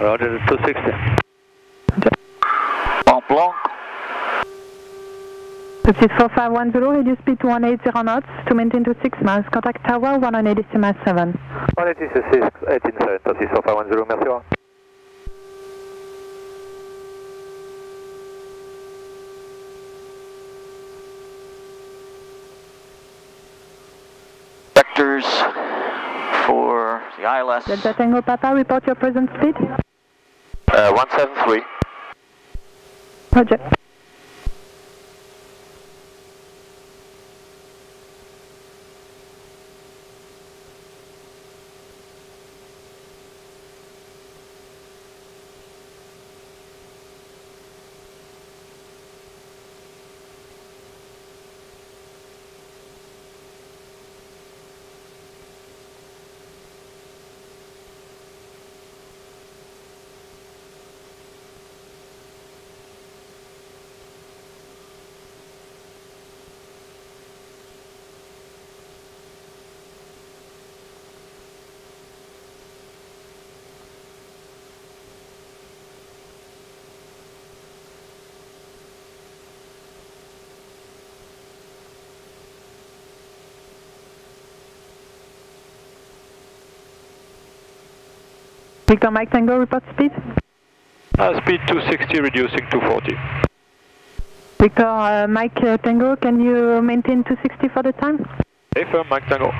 Roger, 260. Mont Blanc. This is 4510, reduce speed to 180 knots to maintain to 6 miles. Contact tower 180 decimal 7. 186, 187, 4510, merci. au. Vectors for the ILS. Delta Tango Papa, report your present speed. Uh, 173. Roger. Victor Mike Tango, report speed. Uh, speed 260, reducing 240. Victor uh, Mike uh, Tango, can you maintain 260 for the time? Hey, firm, Mike Tango.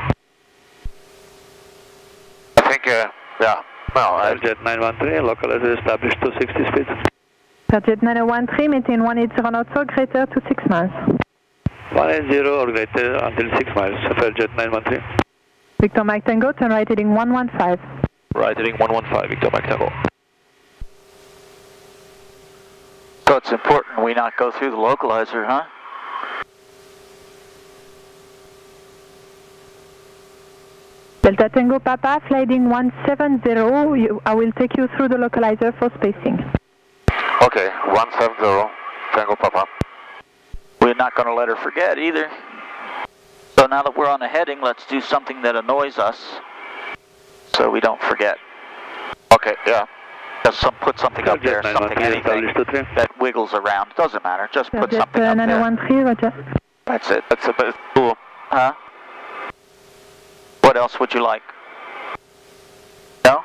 I think, uh, yeah. Well, I, Jet 913, localizer established 260 speed. Jet 913, maintain 180 knots or greater to 6 miles. 180 or greater until 6 miles, Fairjet 913. Victor Mike Tango, turn right heading 115. Right heading 115, Victor Mike Tango. So it's important we not go through the localizer, huh? Delta Tango Papa, flying 170, you, I will take you through the localizer for spacing. okay, 170, Tango Papa. We're not going to let her forget either. So now that we're on the heading, let's do something that annoys us so we don't forget. Okay, yeah. Just some, put something up there, something, anything that wiggles around. Doesn't matter. Just put Jet something uh, up there. 913, Roger. That's it. That's a bit cool. Huh? What else would you like? No?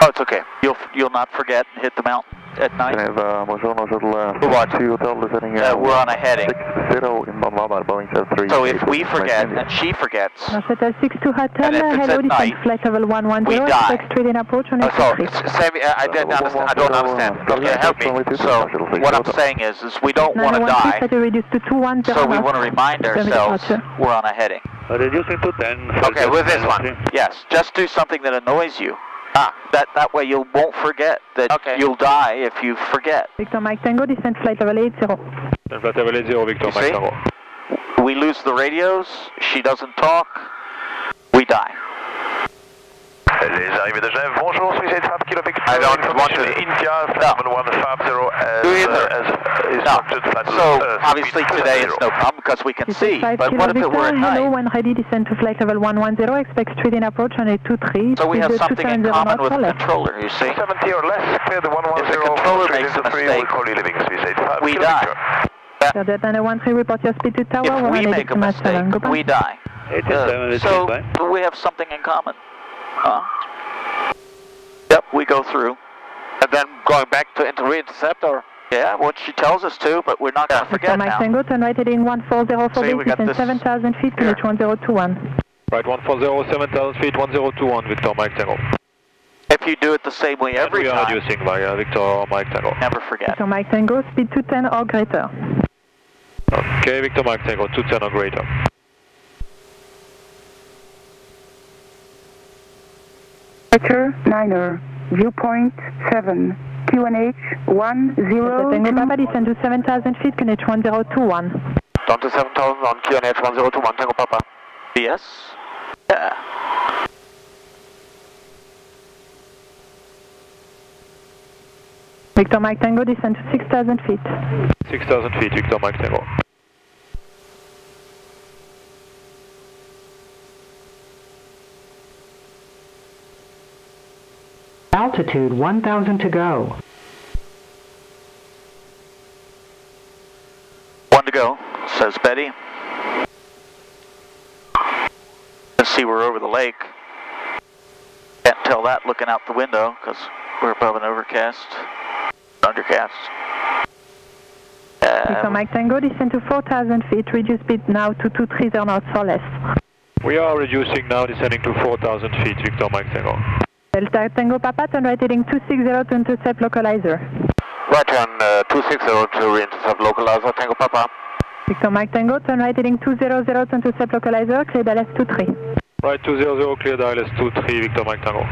Oh, it's okay. You'll you'll not forget and hit the mountain at night. Geneva, buongiorno, shuttle uh, What? to hotel descending Uh, we're on a heading. 60 in Bombard, Boeing 73. So if we forget and she forgets, Hotel 62 Hotel, And if it's hello, at descend night, flight level 110, we die. expect straight in approach on Uh, so, Sammy, I, I didn't understand. I don't understand. Okay, help me. so what I'm saying is, is we don't want to die, flight reduced to 210 so we want to remind ourselves we're on a heading. Uh, Reducing to 10. Okay, with this one. Yes, just do something that annoys you. Ah, that that way you won't forget that Okay. you'll die if you forget. Victor Mike Tango, descend flight level 80. Then flight level 80, Victor You Mike? Tango. We lose the radios, she doesn't talk, we die. Les arrivées de Genève, bonjour, Swiss 85 kilo Victor. I don't want to- India, flight level 150 as, Do either. uh, as No. instructed. flight level, So uh, obviously speed today it's no problem because we can see. is 5 But kilo what if it were at hello, night? when ready, descend to flight level 110, expect straight in approach on a 23. So we have something in common with the controller, you see. 70 or less, clear the 110. If the controller makes a mistake, we'll call you leaving Swiss 85 we kilo die. Victor. Jet 913, report your speed to tower, If we make a mistake, we die. 87 is so fine. we have something in common. Huh? Yep, we go through. And then going back to inter re-intercept or? Yeah, what she tells us to, but we're not going to Victor forget Mike now. Tango, turn right heading 140 for See, base, descend 7,000 feet, here. QNH 1021. Right, 140, 7000 feet, 1021, Victor Mike Tango. If you do it the same way And every we are time, reducing by uh, Victor Mike Tango. never forget. Victor Mike Tango, speed 210 or greater. Okay, Victor Mike Tango, 210 or greater. Departure Niner, viewpoint 7, QNH Delta Tango 10. Papa, descend to 7,000 feet, QNH 1021. Down to 7000 on QNH 1021 Tango Papa. Yes? Yeah. Victor Mike Tango, descend to 6,000 feet. 6000 feet, Victor Mike Tango. Altitude 1000 to go. One to go, says Betty. Let's see, we're over the lake. Can't tell that looking out the window because we're above an overcast, undercast. Victor Um, Mike Tango, descend to 4,000 feet, reduce speed now to 230 knots or less. We are reducing now, descending to 4,000 feet, Victor Mike Tango. Delta Tango Papa, turn right heading 260 to intercept localizer. Right turn uh, 260 to re-intercept localizer, Tango Papa. Victor Mike Tango, turn right heading 200 to intercept localizer, clear Dallas 23. Right 200, clear ILS 23, Victor Mike Tango.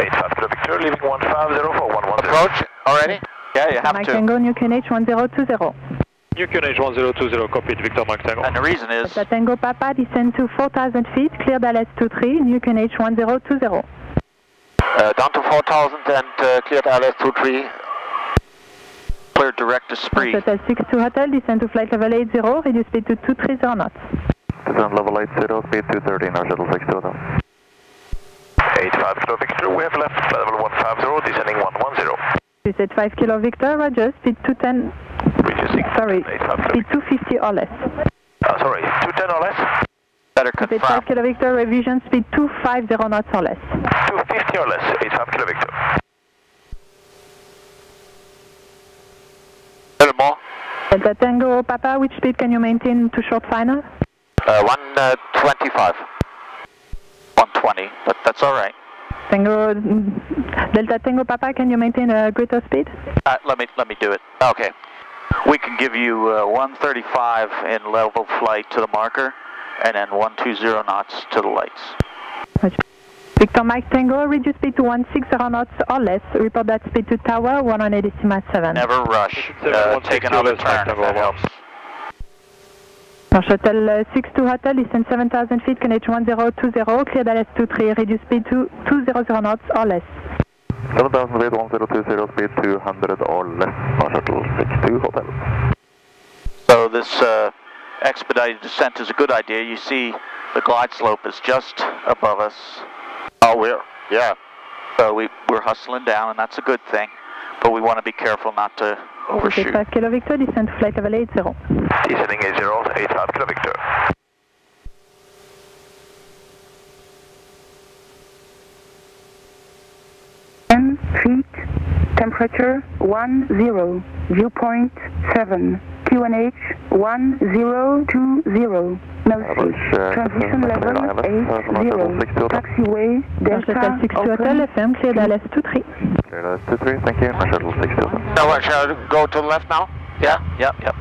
85 Kilo Victor, leaving 150 for 110. Approach already? yeah, you have Mike to. Tango, New QNH 1020. New QNH 1020, copied, Victor Mike Tango. And the reason is, Delta Tango Papa, descend to 4,000 feet, clear Dallas 23, New QNH 1020. Uh, down to 4000 and uh, cleared ILS 23. clear direct to Spree. Hotel 62 Hotel, descend to flight level 80, reduce speed to 230 knots. Descend level 80, speed 230, now shuttle 60 Hotel. 85 Kilo Victor, we have left level 150, descending 110. You said 5 kilo Victor, Roger, speed 210, Reducing. sorry, speed 250 or less. Uh, sorry, 210 or less? Better You said confirm. 5 kilo Victor, revision speed 250 knots or less. 250 or less, 85 Kilo Victor. More. Delta Tango Papa, which speed can you maintain to short final? Uh, 125. 120, but that's all right. Tango, Delta Tango Papa, can you maintain a greater speed? Uh, let me let me do it. Okay. We can give you uh, 135 in level flight to the marker, and then 120 knots to the lights. Victor Mike Tango, reduce speed to 160 knots or less. Report that speed to tower 180.7. Never rush. Seven, Uh, take another zero, less, turn if Tango, that over. helps. Marche Hotel uh, 62 Hotel, descend 7,000 feet, QNH 1020, clear ILS 23, reduce speed to 200 knots or less. 7000 feet, 1020, speed 200 or less, now shuttle 62 Hotel. So this uh, expedited descent is a good idea. You see the glide slope is just above us. Oh, we're, yeah. So we, we're hustling down, and that's a good thing. But we want to be careful not to overshoot. Five Kilo Victor, descend to flight level 80. Descending 80, Kilo Victor. Ten feet, temperature one zero, 0, viewpoint 7, QNH 1020. Transmission level 80. Taxiway Delta Hotel FM, clear ILS 23. Clear ILS 23, thank you. My shuttle shall go to the left now? Yeah, yeah, yeah.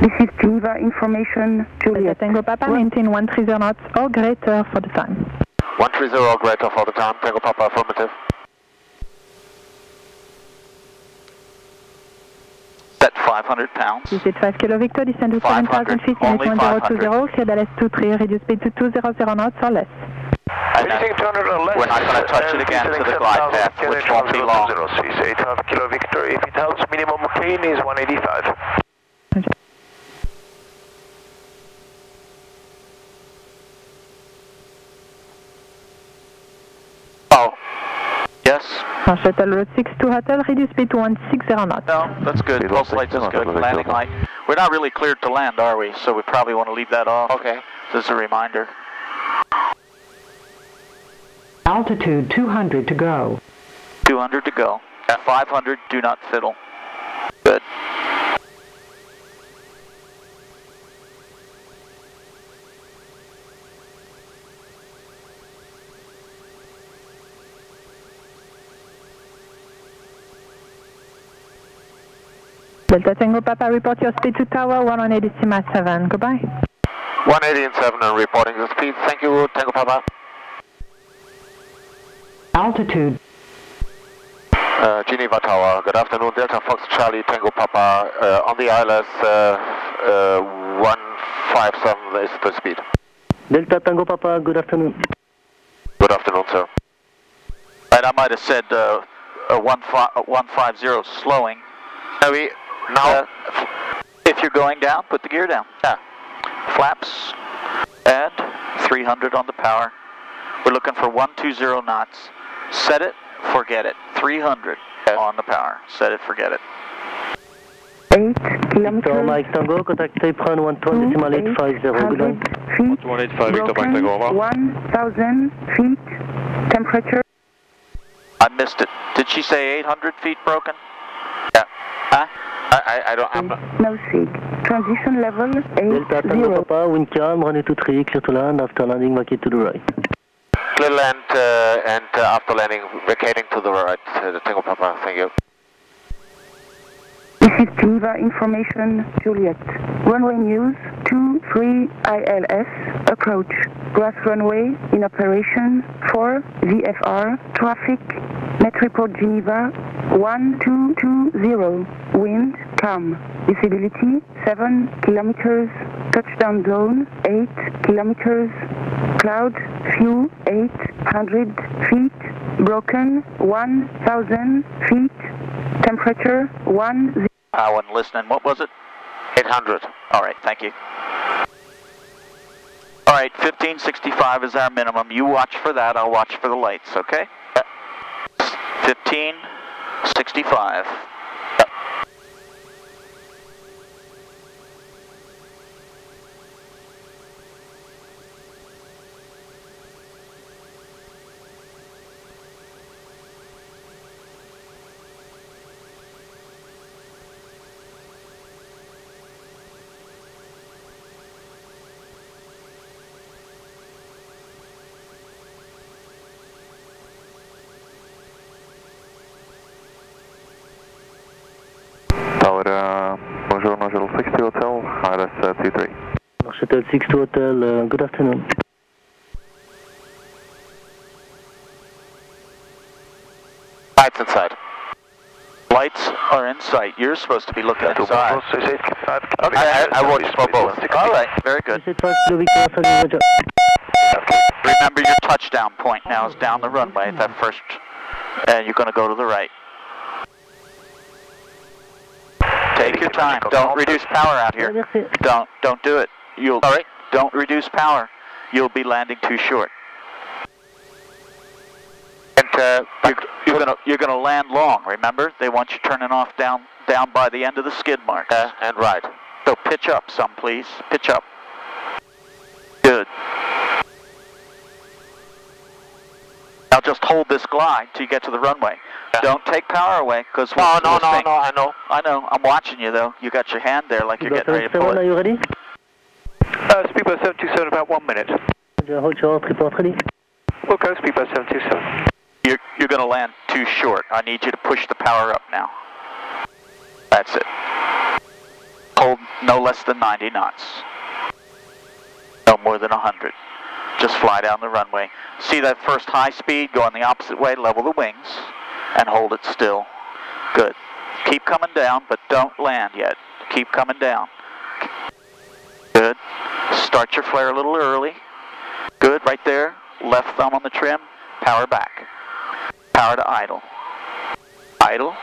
This is Geneva information, Juliet. Tango Papa, maintain 130 knots or greater for the time. 130 or greater for the time, Tango Papa, affirmative. 500 pounds. You said 5 kilo Victor, descend to 7,000 feet, QNH only 1020, clear ILS 23, reduce speed to 200 knots or less. And then Reducing 200 or less. we're not gonna touch it again to the glide 7,000, path, which won't be long. 1020, Swiss 85 Kilo Victor. If it helps, minimum clean is 185. Oh, yes. Marche Hotel Road 62 Hotel, reduce speed to 160 knots. No, that's good. Speed Pulse 160, lights is good. double Landing light. We're not really cleared to land, are we? So we probably want to leave that off. Okay. Just a reminder. Altitude 200 to go. 200 to go. At 500, do not fiddle. Good. Delta Tango Papa, report your speed to tower 180.7. Goodbye. 180 and 7 and reporting the speed. Thank you, Tango Papa. Altitude Uh, Geneva Tower, good afternoon, Delta Fox Charlie, Tango Papa, uh, on the ILS uh, uh, 157 is the speed. Delta Tango Papa, good afternoon. Good afternoon, sir. Right, I might have said uh, uh, 150 150 slowing. Now we, now, Uh, if you're going down, put the gear down. Yeah. Flaps and 300 on the power. We're looking for 120 knots Set it, forget it. 300 on the power. Set it, forget it. 8 Victor Mike Tango, contact Apron 12 decimal 850, good 100 night. feet, 185 Victor Mike Tango, over. 1,000 feet, temperature I missed it. Did she say 800 feet broken? Yeah. Huh? I, I, I don't, I'm not, no sig. Transition level Delta Tango 80. Papa, wind calm, runway 23, clear to land, after landing, vacate to the right. clear land uh, and uh, after landing, vacating to the right, uh, the Tango Papa, thank you. This is Geneva Information Juliet. Runway news 23 ILS approach. Grass runway in operation for VFR traffic. Net report Geneva 1220. Wind calm. Visibility 7 kilometers. Touchdown zone 8 kilometers. Cloud few 800 feet. Broken 1000 feet. Temperature 1 I wasn't listening. What was it? 800. All right, thank you. All right, 1565 is our minimum. You watch for that. I'll watch for the lights, okay? Uh, 1565. 6 Hotel, ILS uh, 23. Hotel 6 Hotel, uh, good afternoon. Lights inside. Lights are in sight. You're supposed to be looking at Okay, I, I watch for both. All right, very good. Remember your touchdown point now is down the runway at that first, and you're going to go to the right. Take your time. Don't reduce power out here. Don't don't do it. You'll Sorry? don't reduce power. You'll be landing too short. And uh, You're, you're gonna you're gonna land long. Remember, they want you turning off down down by the end of the skid marks. uh, and right. So pitch up some, please. Pitch up. Now just hold this glide till you get to the runway. Yeah. Don't take power away, because No, no, no, no, I know. I know. I'm watching you though. You got your hand there like you're getting ready to pull 7, are it. you ready? Uh, speedboat 727, about one minute. Roger, hold your report ready. We'll go speedboat 727. You're you're gonna land too short. I need you to push the power up now. That's it. Hold no less than 90 knots. No more than 100. Just fly down the runway. See that first high speed? Go on the opposite way, level the wings, and hold it still. Good. Keep coming down, but don't land yet. Keep coming down. Good. Start your flare a little early. Good, right there. Left thumb on the trim. Power back. Power to idle. Idle.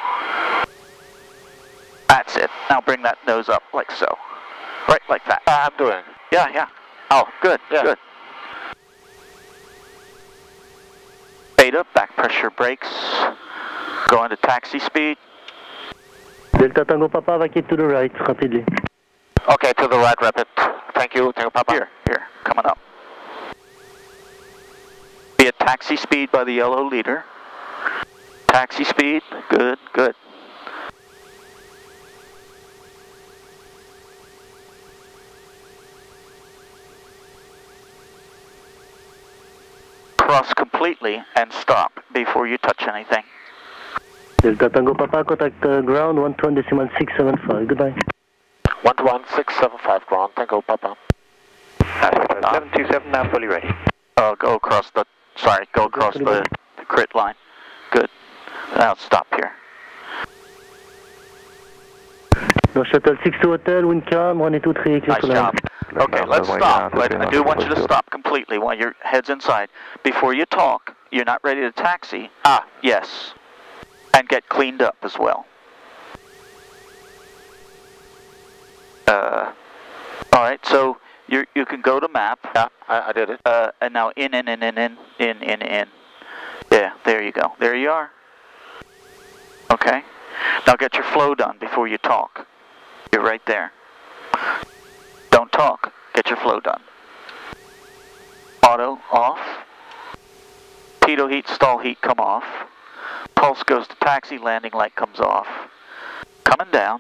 That's it. Now bring that nose up like so. Right like that. Uh, I'm doing. Yeah, yeah. Oh, good, Yeah. good. Beta, back pressure brakes. Going to taxi speed. Delta Tango Papa, vacate to the right, rapidly. Okay, to the right, rapid. Thank you, Tango Papa. Here, here, coming up. Be at taxi speed by the yellow leader. Taxi speed, good, good. Cross completely and stop before you touch anything. Delta Tango Papa, contact uh, ground 120 decimal 675, goodbye. 11675 ground, Tango Papa. Uh, speedboat 727, now fully ready. Uh, go across the, sorry, go across the the, crit line. Good. Now stop here. No, Shuttle 62 Hotel, wind calm, runway 23, clear Nice to land. job. Okay, let's stop. But I do want you to stop completely while your head's inside. Before you talk, you're not ready to taxi. Ah, yes. And get cleaned up as well. Uh, all right, so you you can go to map. Yeah, I, I did it. Uh, and now in, in, in, in, in, in, in, in. Yeah. there you go. There you are. Okay. Now get your flow done before you talk. You're right there. Talk. Get your flow done. Auto off. Pitot heat, stall heat come off. Pulse goes to taxi, landing light comes off. Coming down.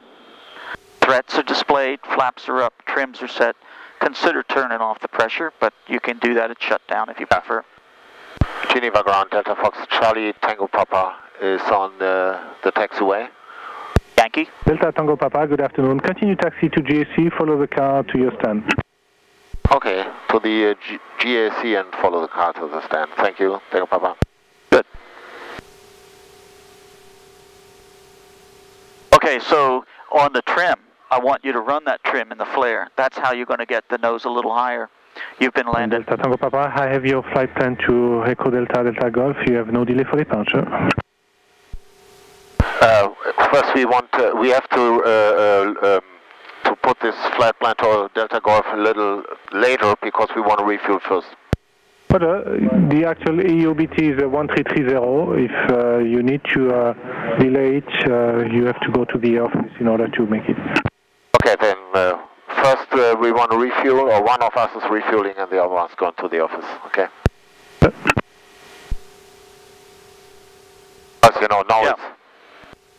Threats are displayed, flaps are up, trims are set. Consider turning off the pressure, but you can do that at shutdown if you prefer. Geneva ground, Delta Fox Charlie Tango Papa is on the, the taxiway. Yankee? Delta Tango Papa, good afternoon. Continue taxi to GAC, follow the car to your stand. Okay, to the uh, G- GAC and follow the car to the stand. Thank you, Tango Papa. Good. Okay, so on the trim, I want you to run that trim in the flare. That's how you're going to get the nose a little higher. You've been landed. Delta Tango Papa, I have your flight plan to Echo Delta Delta Golf. You have no delay for departure. Uh, first, we want uh, we have to uh, uh, um, to put this flight plan to Delta Golf a little later because we want to refuel first. But uh, the actual EOBT is uh, 1330. If uh, you need to uh, delay it, uh, you have to go to the office in order to make it. Okay, then uh, first uh, we want to refuel, or one of us is refueling and the other one's going to the office. Okay. As you know, now Yeah. it's